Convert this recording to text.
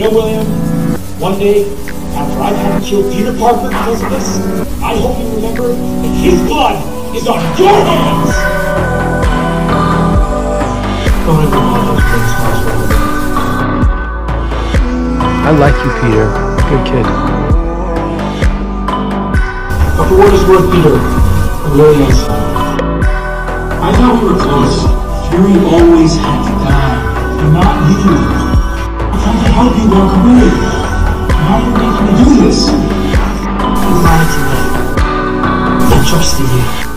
Dear William, one day, after I've had to kill Peter Parker because of this, I hope you remember that his blood is on your hands! Don't ever mind those things, Oswald. I like you, Peter. Good kid. But for what it's worth, Peter, I'm really. I thought we were close. Fury always had to die, and not you. Now you're making me do this. Lied to me. I trusted you.